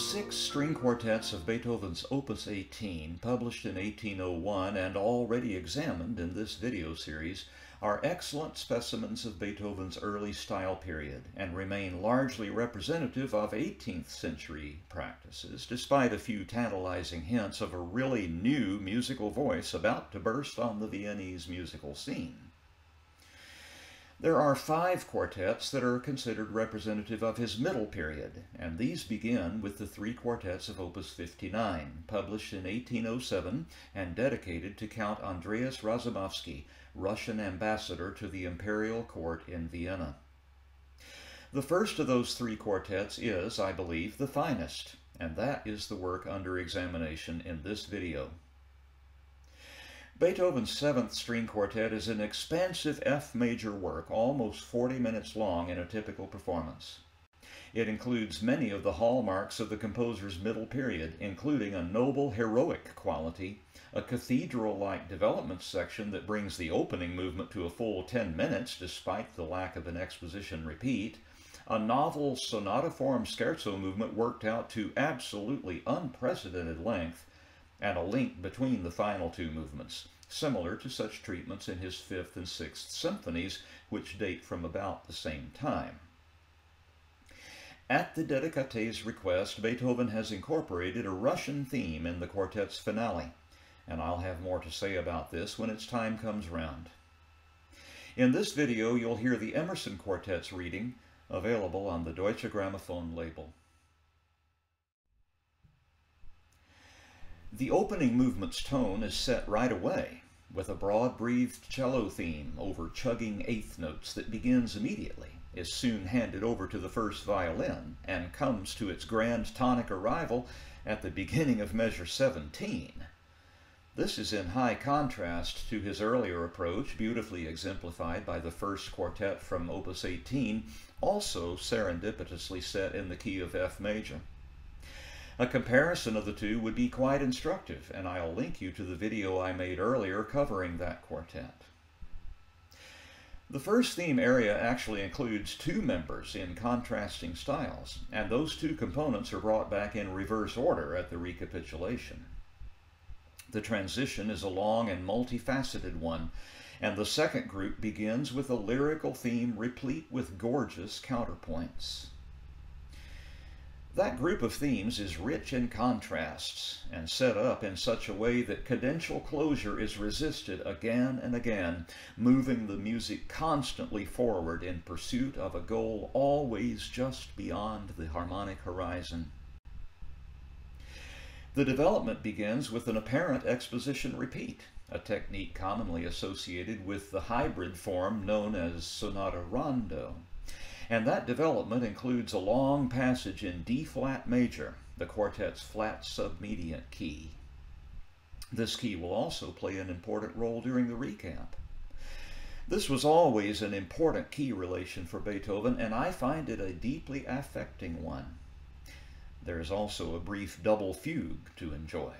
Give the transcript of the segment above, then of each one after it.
Six string quartets of Beethoven's Opus 18, published in 1801 and already examined in this video series, are excellent specimens of Beethoven's early style period and remain largely representative of 18th century practices, despite a few tantalizing hints of a really new musical voice about to burst on the Viennese musical scene. There are five quartets that are considered representative of his middle period, and these begin with the three quartets of Opus 59, published in 1807 and dedicated to Count Andreas Razumovsky, Russian ambassador to the imperial court in Vienna. The first of those three quartets is, I believe, the finest, and that is the work under examination in this video. Beethoven's Seventh String Quartet is an expansive F major work, almost 40 minutes long in a typical performance. It includes many of the hallmarks of the composer's middle period, including a noble heroic quality, a cathedral-like development section that brings the opening movement to a full 10 minutes despite the lack of an exposition repeat, a novel sonata-form scherzo movement worked out to absolutely unprecedented length, and a link between the final two movements, similar to such treatments in his Fifth and Sixth Symphonies, which date from about the same time. At the dedicate's request, Beethoven has incorporated a Russian theme in the quartet's finale, and I'll have more to say about this when its time comes round. In this video, you'll hear the Emerson Quartet's reading, available on the Deutsche Grammophon label. The opening movement's tone is set right away, with a broad-breathed cello theme over chugging eighth notes that begins immediately, is soon handed over to the first violin, and comes to its grand tonic arrival at the beginning of measure 17. This is in high contrast to his earlier approach, beautifully exemplified by the first quartet from Opus 18, also serendipitously set in the key of F major. A comparison of the two would be quite instructive, and I'll link you to the video I made earlier covering that quartet. The first theme area actually includes two members in contrasting styles, and those two components are brought back in reverse order at the recapitulation. The transition is a long and multifaceted one, and the second group begins with a lyrical theme replete with gorgeous counterpoints. That group of themes is rich in contrasts and set up in such a way that cadential closure is resisted again and again, moving the music constantly forward in pursuit of a goal always just beyond the harmonic horizon. The development begins with an apparent exposition repeat, a technique commonly associated with the hybrid form known as sonata rondo and that development includes a long passage in D-flat major, the quartet's flat submediant key. This key will also play an important role during the recap. This was always an important key relation for Beethoven, and I find it a deeply affecting one. There is also a brief double fugue to enjoy.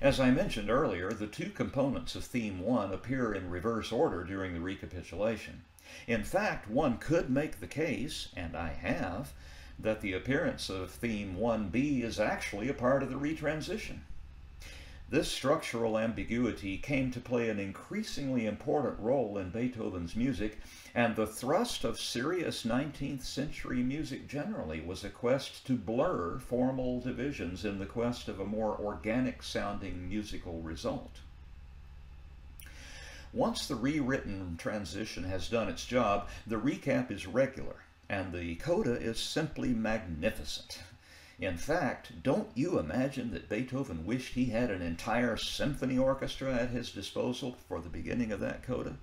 As I mentioned earlier, the two components of Theme 1 appear in reverse order during the recapitulation. In fact, one could make the case, and I have, that the appearance of theme 1b is actually a part of the retransition. This structural ambiguity came to play an increasingly important role in Beethoven's music, and the thrust of serious 19th century music generally was a quest to blur formal divisions in the quest of a more organic sounding musical result. Once the rewritten transition has done its job, the recap is regular, and the coda is simply magnificent. In fact, don't you imagine that Beethoven wished he had an entire symphony orchestra at his disposal for the beginning of that coda?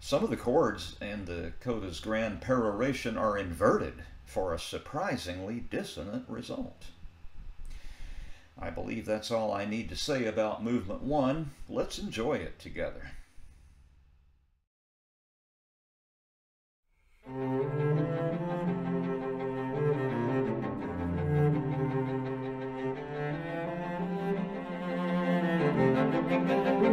Some of the chords in the coda's grand peroration are inverted for a surprisingly dissonant result. I believe that's all I need to say about Movement 1. Let's enjoy it together. Thank you.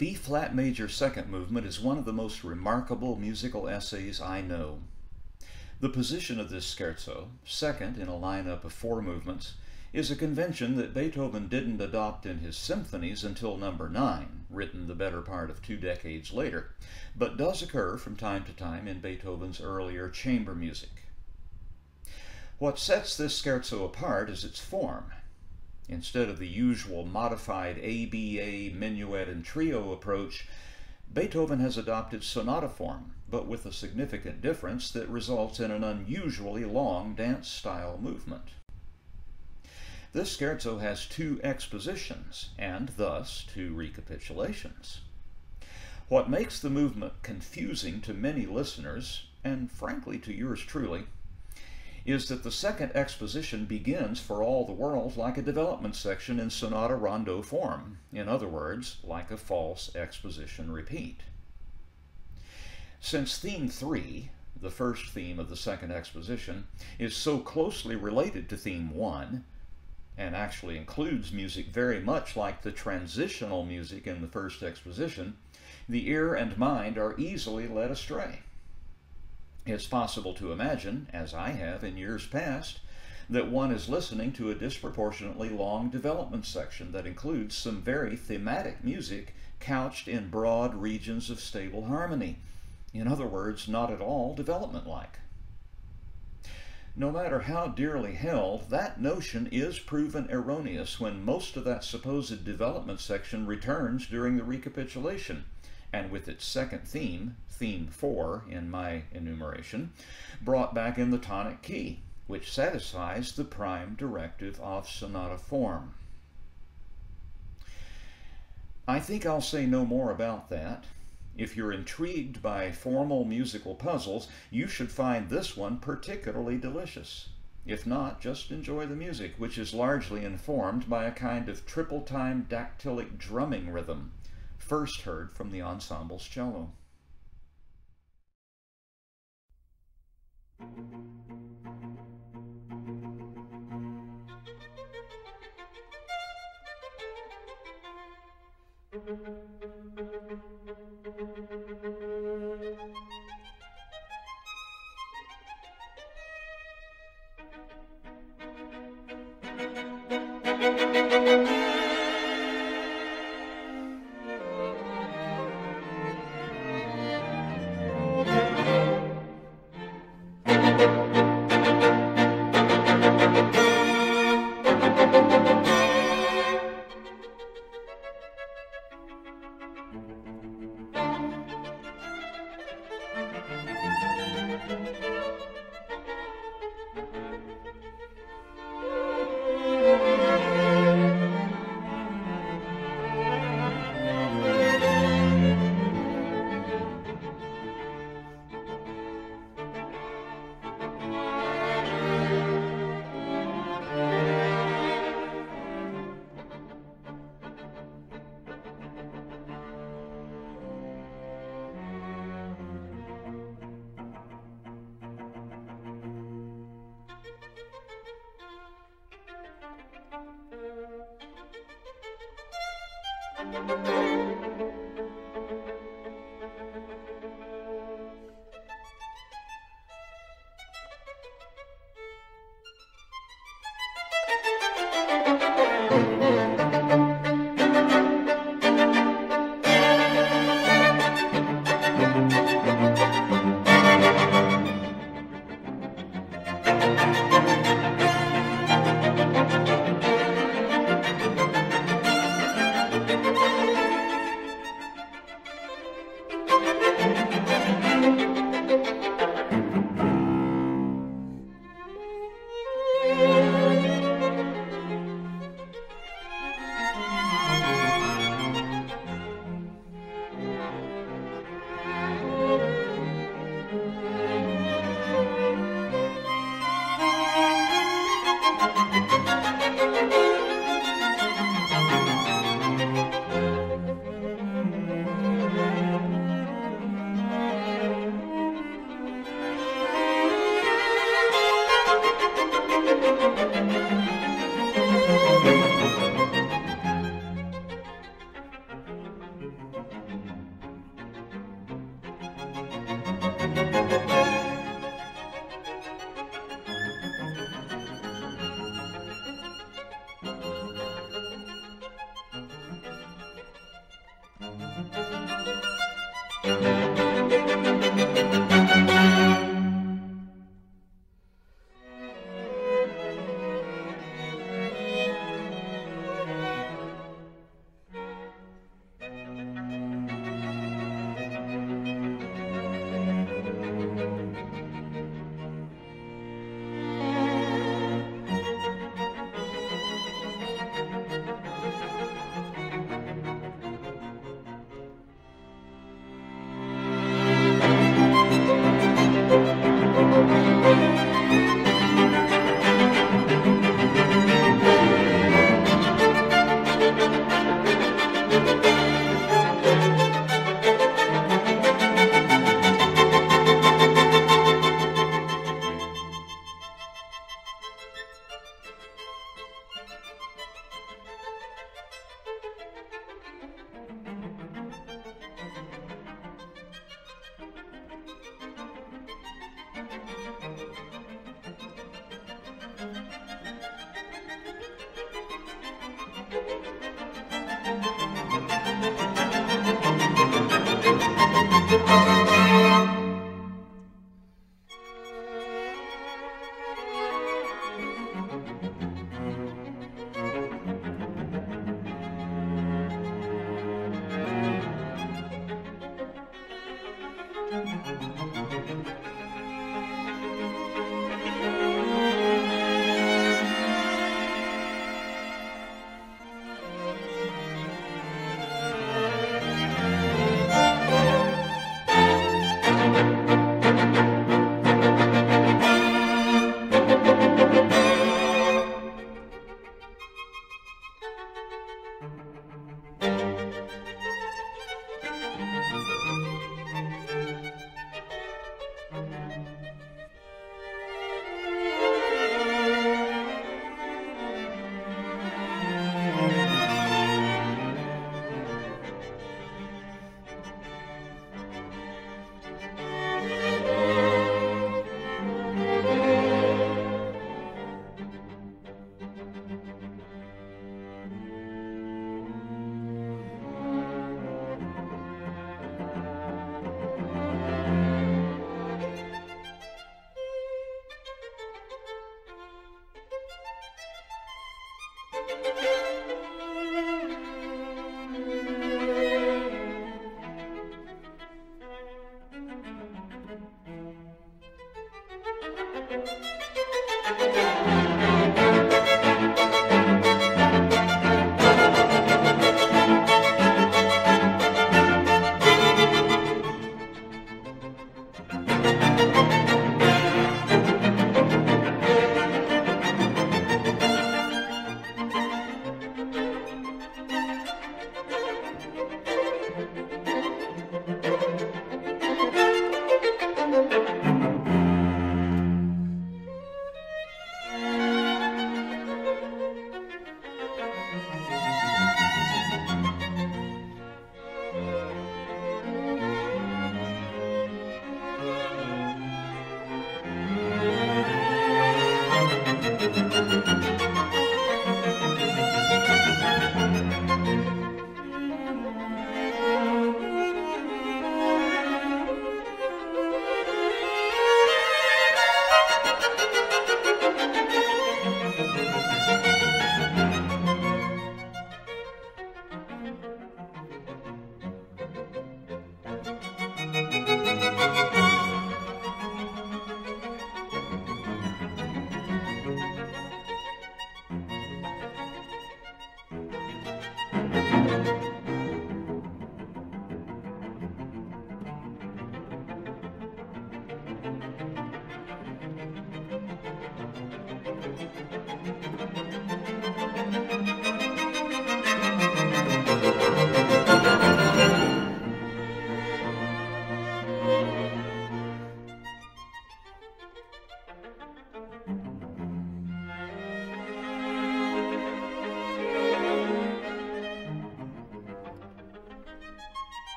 B flat major second movement is one of the most remarkable musical essays I know. The position of this scherzo, second in a lineup of four movements, is a convention that Beethoven didn't adopt in his symphonies until number 9, written the better part of two decades later, but does occur from time to time in Beethoven's earlier chamber music. What sets this scherzo apart is its form, Instead of the usual modified ABA, minuet, and trio approach, Beethoven has adopted sonata form, but with a significant difference that results in an unusually long dance-style movement. This scherzo has two expositions, and thus two recapitulations. What makes the movement confusing to many listeners, and frankly to yours truly, is that the second exposition begins for all the world like a development section in sonata rondo form, in other words, like a false exposition repeat. Since theme 3, the first theme of the second exposition, is so closely related to theme 1, and actually includes music very much like the transitional music in the first exposition, the ear and mind are easily led astray. It's possible to imagine, as I have in years past, that one is listening to a disproportionately long development section that includes some very thematic music couched in broad regions of stable harmony. In other words, not at all development-like. No matter how dearly held, that notion is proven erroneous when most of that supposed development section returns during the recapitulation, and with its second theme, theme 4 in my enumeration, brought back in the tonic key, which satisfies the prime directive of sonata form. I think I'll say no more about that. If you're intrigued by formal musical puzzles, you should find this one particularly delicious. If not, just enjoy the music, which is largely informed by a kind of triple-time dactylic drumming rhythm, first heard from the ensemble's cello.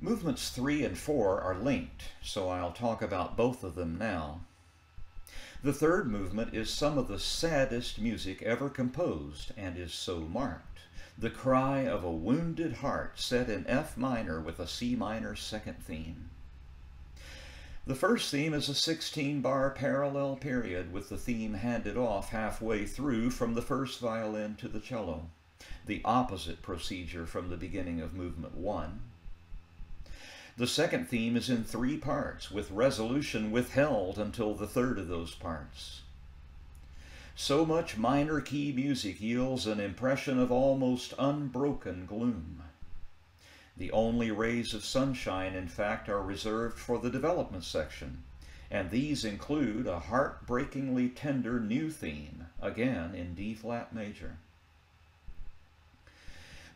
Movements 3 and 4 are linked, so I'll talk about both of them now. The third movement is some of the saddest music ever composed and is so marked. The cry of a wounded heart set in F minor with a C minor second theme. The first theme is a 16-bar parallel period with the theme handed off halfway through from the first violin to the cello, the opposite procedure from the beginning of movement 1. The second theme is in three parts, with resolution withheld until the third of those parts. So much minor key music yields an impression of almost unbroken gloom. The only rays of sunshine, in fact, are reserved for the development section, and these include a heartbreakingly tender new theme, again in D-flat major.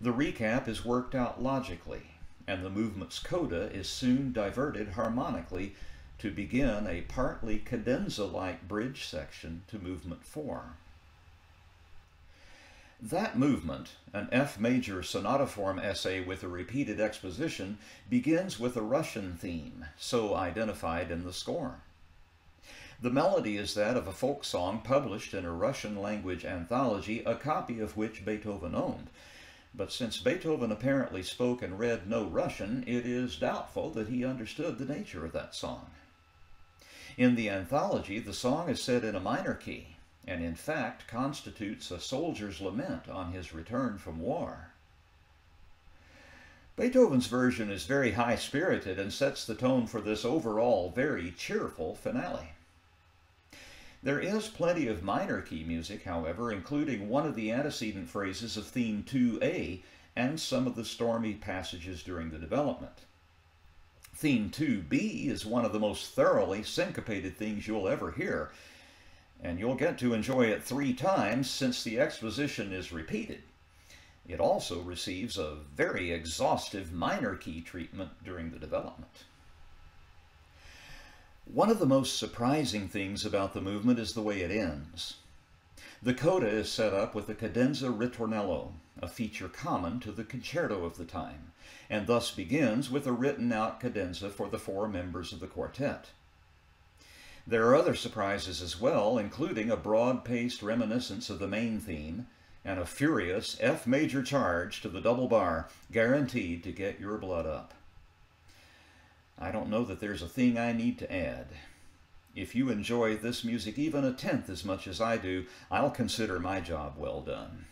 The recap is worked out logically, and the movement's coda is soon diverted harmonically to begin a partly cadenza-like bridge section to movement 4. That movement, an F major sonata-form essay with a repeated exposition, begins with a Russian theme, so identified in the score. The melody is that of a folk song published in a Russian language anthology, a copy of which Beethoven owned, but since Beethoven apparently spoke and read no Russian, it is doubtful that he understood the nature of that song. In the anthology, the song is set in a minor key, and in fact constitutes a soldier's lament on his return from war. Beethoven's version is very high-spirited and sets the tone for this overall very cheerful finale. There is plenty of minor key music, however, including one of the antecedent phrases of theme 2A and some of the stormy passages during the development. Theme 2B is one of the most thoroughly syncopated things you'll ever hear, and you'll get to enjoy it three times since the exposition is repeated. It also receives a very exhaustive minor key treatment during the development. One of the most surprising things about the movement is the way it ends. The coda is set up with a cadenza ritornello, a feature common to the concerto of the time, and thus begins with a written-out cadenza for the four members of the quartet. There are other surprises as well, including a broad-paced reminiscence of the main theme, and a furious F major charge to the double bar, guaranteed to get your blood up. I don't know that there's a thing I need to add. If you enjoy this music even a tenth as much as I do, I'll consider my job well done.